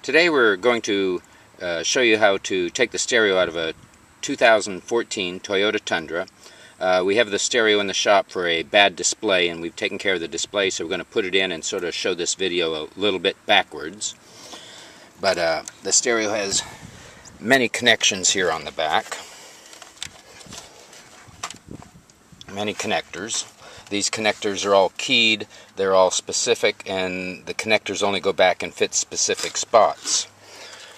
Today we're going to uh, show you how to take the stereo out of a 2014 Toyota Tundra. Uh, we have the stereo in the shop for a bad display and we've taken care of the display so we're going to put it in and sort of show this video a little bit backwards. But uh, the stereo has many connections here on the back. Many connectors. These connectors are all keyed, they're all specific, and the connectors only go back and fit specific spots.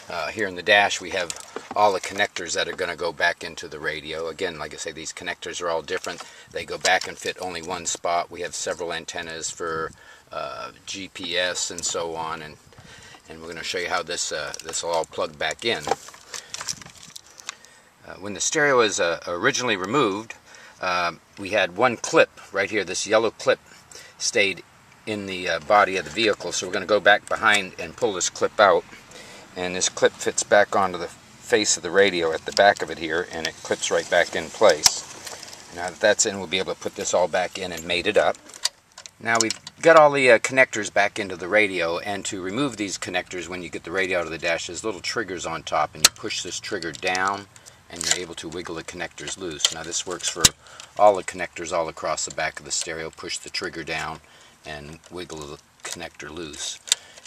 Uh, here in the dash we have all the connectors that are going to go back into the radio. Again, like I say, these connectors are all different. They go back and fit only one spot. We have several antennas for uh, GPS and so on, and and we're going to show you how this uh, this will all plug back in. Uh, when the stereo is uh, originally removed, um, we had one clip right here. This yellow clip stayed in the uh, body of the vehicle. So we're going to go back behind and pull this clip out. And this clip fits back onto the face of the radio at the back of it here. And it clips right back in place. Now that that's in, we'll be able to put this all back in and mate it up. Now we've got all the uh, connectors back into the radio and to remove these connectors when you get the radio out of the dash there's little triggers on top and you push this trigger down and you're able to wiggle the connectors loose. Now this works for all the connectors all across the back of the stereo. Push the trigger down and wiggle the connector loose.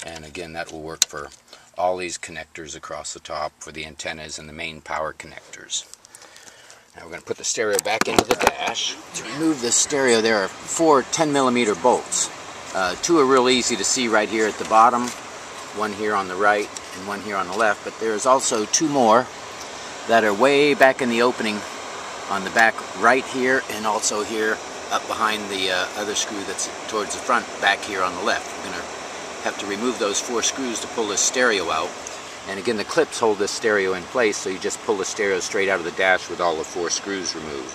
And again, that will work for all these connectors across the top for the antennas and the main power connectors. Now we're going to put the stereo back into the dash. To remove this stereo, there are four 10 millimeter bolts. Uh, two are real easy to see right here at the bottom, one here on the right and one here on the left, but there's also two more that are way back in the opening on the back right here and also here up behind the uh, other screw that's towards the front back here on the left. We're going to have to remove those four screws to pull this stereo out. And again, the clips hold this stereo in place, so you just pull the stereo straight out of the dash with all the four screws removed.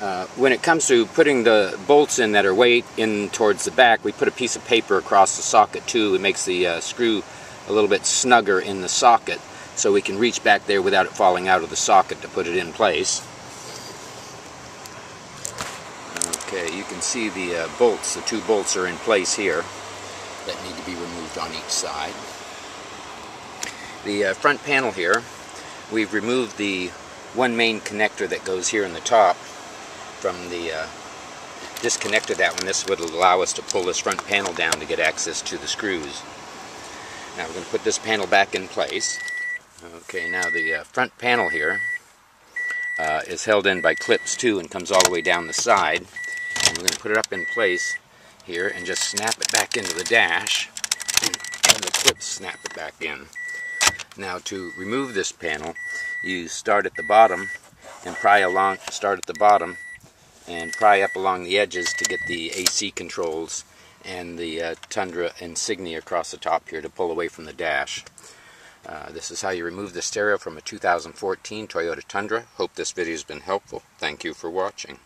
Uh, when it comes to putting the bolts in that are weight in towards the back, we put a piece of paper across the socket too. It makes the uh, screw a little bit snugger in the socket so we can reach back there without it falling out of the socket to put it in place. Okay, you can see the uh, bolts, the two bolts are in place here that need to be removed on each side. The uh, front panel here, we've removed the one main connector that goes here in the top from the uh, disconnected that one. This would allow us to pull this front panel down to get access to the screws. Now we're going to put this panel back in place. Okay, now the uh, front panel here uh, is held in by clips too and comes all the way down the side. And we're going to put it up in place here and just snap it back into the dash and, the clips snap it back in. Now to remove this panel, you start at the bottom and pry along, start at the bottom and pry up along the edges to get the AC controls and the uh, Tundra insignia across the top here to pull away from the dash. Uh, this is how you remove the stereo from a 2014 Toyota Tundra. Hope this video has been helpful. Thank you for watching.